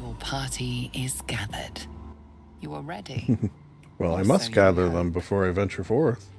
Your party is gathered. You are ready. Well, I must gather them before I venture forth.